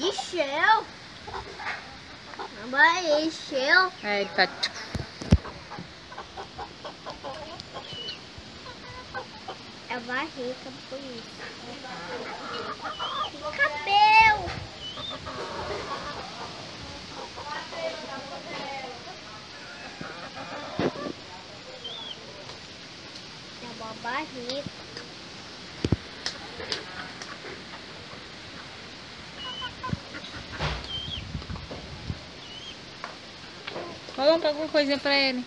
Encheu. Vai, encheu. É, ele tá... É barriga por isso. Cabelo. É uma barriga. Coloca alguma coisinha pra ele.